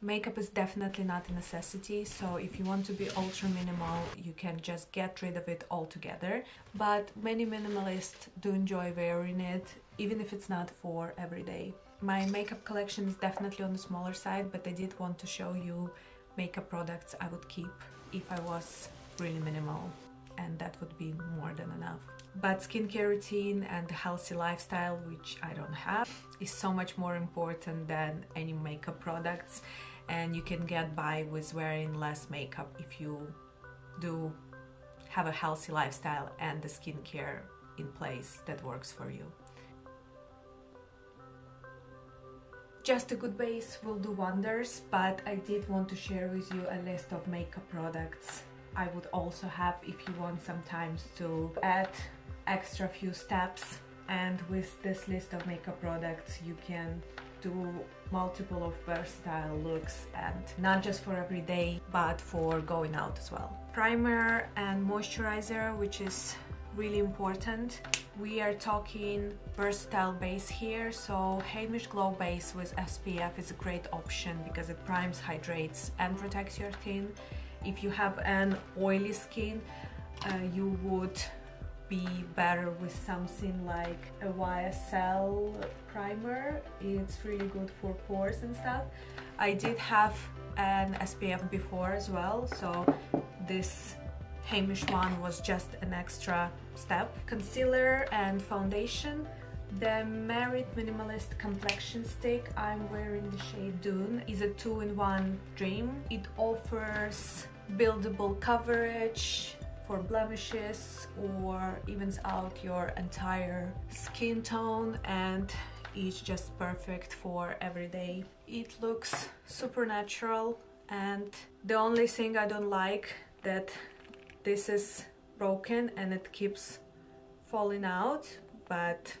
Makeup is definitely not a necessity, so if you want to be ultra minimal, you can just get rid of it altogether. But many minimalists do enjoy wearing it, even if it's not for everyday. My makeup collection is definitely on the smaller side, but I did want to show you makeup products I would keep if I was really minimal, and that would be more than enough. But skincare routine and healthy lifestyle, which I don't have, is so much more important than any makeup products and you can get by with wearing less makeup if you do have a healthy lifestyle and the skincare in place that works for you. Just a good base will do wonders, but I did want to share with you a list of makeup products I would also have if you want sometimes to add extra few steps and with this list of makeup products you can do multiple of versatile looks and not just for every day but for going out as well. Primer and moisturizer which is really important. We are talking versatile base here so Heimish Glow Base with SPF is a great option because it primes, hydrates and protects your skin. If you have an oily skin uh, you would be better with something like a YSL primer. It's really good for pores and stuff. I did have an SPF before as well, so this Heimish one was just an extra step. Concealer and foundation. The Merit Minimalist Complexion Stick I'm wearing the shade Dune is a two-in-one dream. It offers buildable coverage, for blemishes or evens out your entire skin tone and it's just perfect for everyday. It looks super natural and the only thing I don't like that this is broken and it keeps falling out but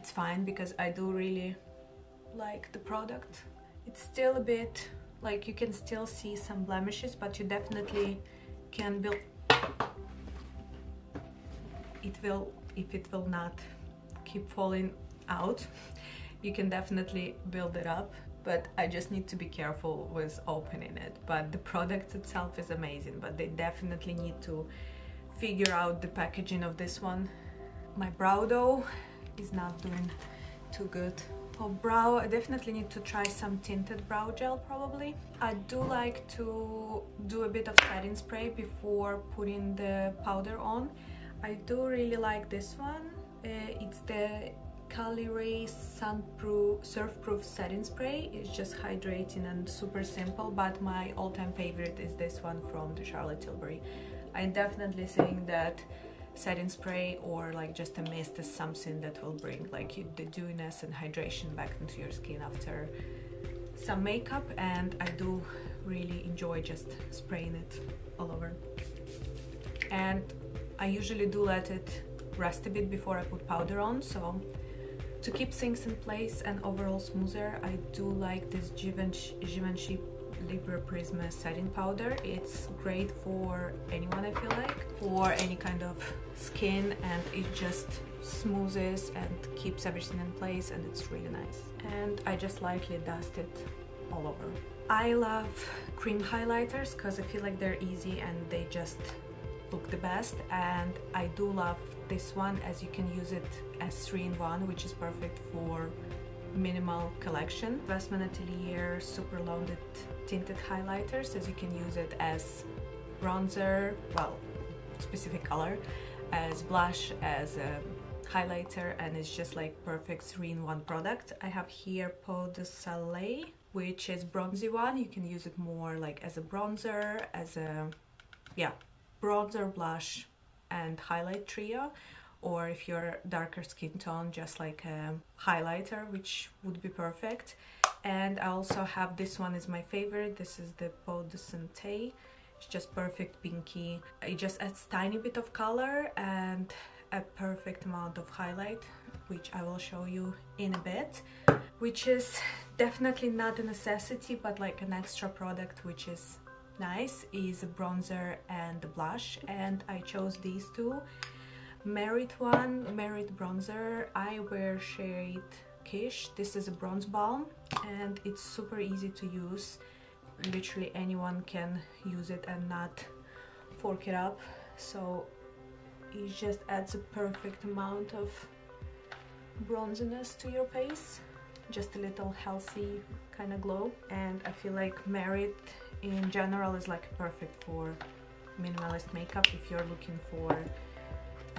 it's fine because I do really like the product. It's still a bit like you can still see some blemishes but you definitely can build it will if it will not keep falling out you can definitely build it up but I just need to be careful with opening it but the product itself is amazing but they definitely need to figure out the packaging of this one my brow dough is not doing too good. For brow I definitely need to try some tinted brow gel probably. I do like to do a bit of setting spray before putting the powder on. I do really like this one. Uh, it's the Caliray Sunproof Surfproof Setting Spray. It's just hydrating and super simple but my all-time favorite is this one from the Charlotte Tilbury. I definitely think that setting spray or like just a mist is something that will bring like the dewiness and hydration back into your skin after some makeup and I do really enjoy just spraying it all over. And I usually do let it rest a bit before I put powder on so to keep things in place and overall smoother I do like this Givenchy, Givenchy Libre Prisme setting powder. It's great for anyone I feel like, for any kind of skin and it just smoothes and keeps everything in place and it's really nice. And I just lightly dust it all over. I love cream highlighters because I feel like they're easy and they just look the best and I do love this one as you can use it as 3-in-1 which is perfect for minimal collection. Westman Atelier Super Loaded Tinted Highlighters as you can use it as bronzer, well, specific color, as blush, as a highlighter and it's just like perfect 3-in-1 product. I have here Peau de Soleil which is bronzy one. You can use it more like as a bronzer, as a, yeah, bronzer, blush and highlight trio or if you're darker skin tone just like a highlighter which would be perfect. And I also have this one is my favorite. This is the Peau de Santé. It's just perfect pinky. It just adds tiny bit of color and a perfect amount of highlight which I will show you in a bit which is definitely not a necessity but like an extra product which is nice is a bronzer and a blush. And I chose these two Merit one, Merit bronzer, I wear shade Kish. This is a bronze balm and it's super easy to use. Literally anyone can use it and not fork it up. So it just adds a perfect amount of bronziness to your face. Just a little healthy kind of glow. And I feel like Merit in general is like perfect for minimalist makeup if you're looking for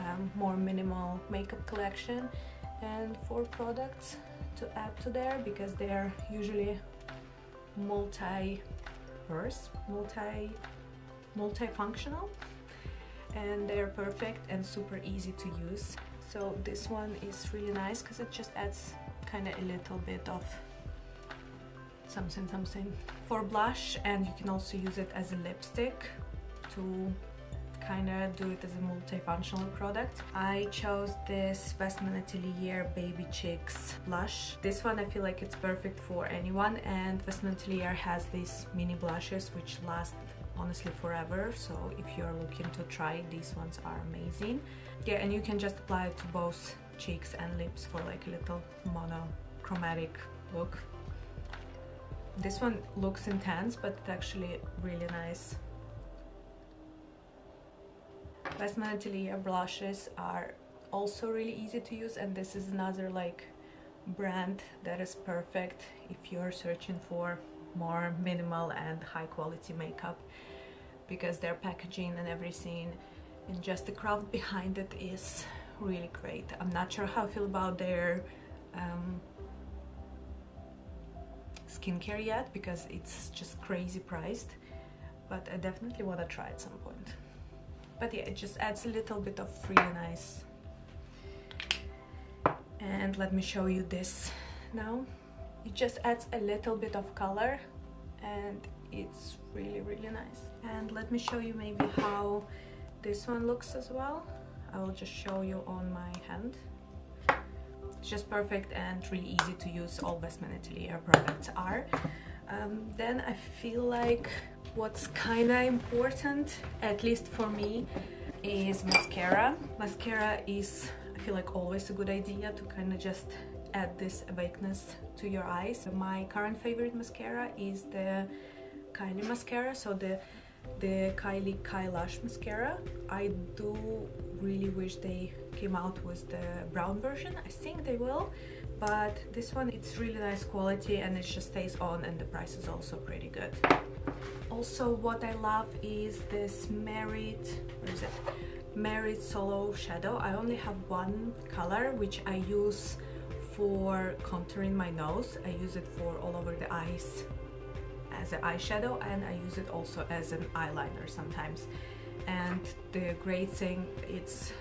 um, more minimal makeup collection and four products to add to there because they're usually multi purse multi multifunctional and they're perfect and super easy to use. So this one is really nice because it just adds kind of a little bit of something something for blush and you can also use it as a lipstick to kind of do it as a multifunctional product. I chose this Westman Atelier Baby Cheeks blush. This one I feel like it's perfect for anyone and Westman Atelier has these mini blushes which last honestly forever so if you're looking to try these ones are amazing yeah and you can just apply it to both cheeks and lips for like a little monochromatic look this one looks intense but it's actually really nice Westman Atelier blushes are also really easy to use and this is another like brand that is perfect if you're searching for more minimal and high quality makeup because their packaging and everything and just the craft behind it is really great. I'm not sure how I feel about their um, skincare yet because it's just crazy priced but I definitely want to try at some point but yeah it just adds a little bit of really nice. And let me show you this now. It just adds a little bit of color and it's really really nice. And let me show you maybe how this one looks as well. I will just show you on my hand. It's just perfect and really easy to use all Westman Atelier products are. Um, then I feel like what's kind of important at least for me is mascara. Mascara is I feel like always a good idea to kind of just add this awakeness to your eyes. My current favorite mascara is the Kylie mascara so the the Kylie Kylash mascara. I do really wish they came out with the brown version. I think they will but this one it's really nice quality and it just stays on and the price is also pretty good. Also what I love is this Merit what is it? Merit Solo Shadow. I only have one color which I use for contouring my nose. I use it for all over the eyes as an eyeshadow and I use it also as an eyeliner sometimes and the great thing it's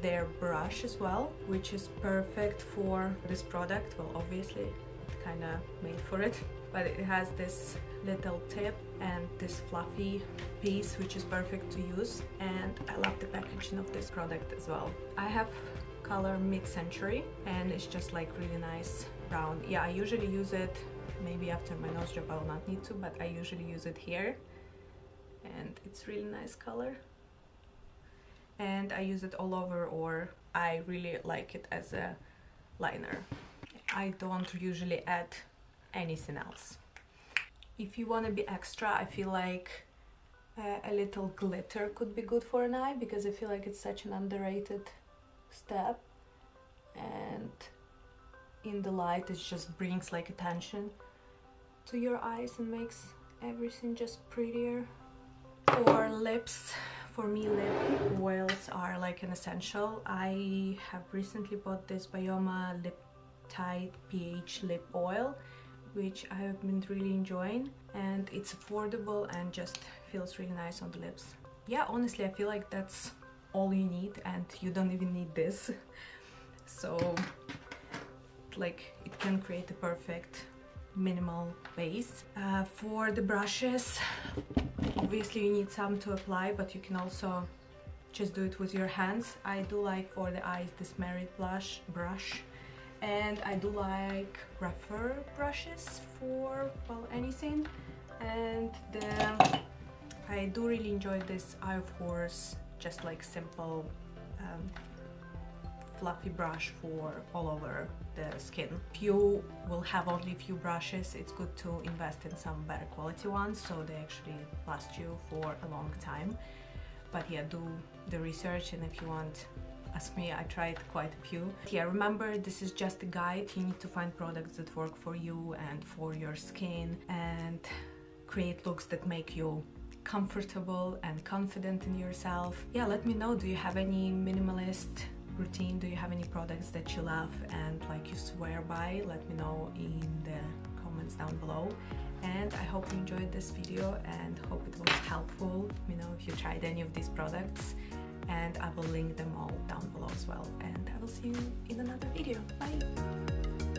their brush as well which is perfect for this product well obviously it's kind of made for it but it has this little tip and this fluffy piece which is perfect to use and I love the packaging of this product as well. I have color mid-century and it's just like really nice brown. Yeah, I usually use it maybe after my nose job I will not need to but I usually use it here and it's really nice color and I use it all over or I really like it as a liner. I don't usually add anything else. If you want to be extra, I feel like uh, a little glitter could be good for an eye because I feel like it's such an underrated step and in the light it just brings like attention to your eyes and makes everything just prettier. For lips, for me lip oils are like an essential. I have recently bought this Byoma Lip Tight pH lip oil which I have been really enjoying and it's affordable and just feels really nice on the lips. Yeah, honestly, I feel like that's all you need and you don't even need this. So, like, it can create the perfect minimal base. Uh, for the brushes, obviously you need some to apply, but you can also just do it with your hands. I do like for the eyes this Merit blush brush and I do like rougher brushes for well anything and the, I do really enjoy this Eye of Horus just like simple um, fluffy brush for all over the skin. If you will have only a few brushes, it's good to invest in some better quality ones so they actually last you for a long time. But yeah, do the research and if you want ask me, I tried quite a few. Yeah, remember this is just a guide. You need to find products that work for you and for your skin and create looks that make you comfortable and confident in yourself. Yeah, let me know, do you have any minimalist routine? Do you have any products that you love and like you swear by? Let me know in the comments down below. And I hope you enjoyed this video and hope it was helpful. you know if you tried any of these products and I will link them all down below as well. And I will see you in another video. Bye!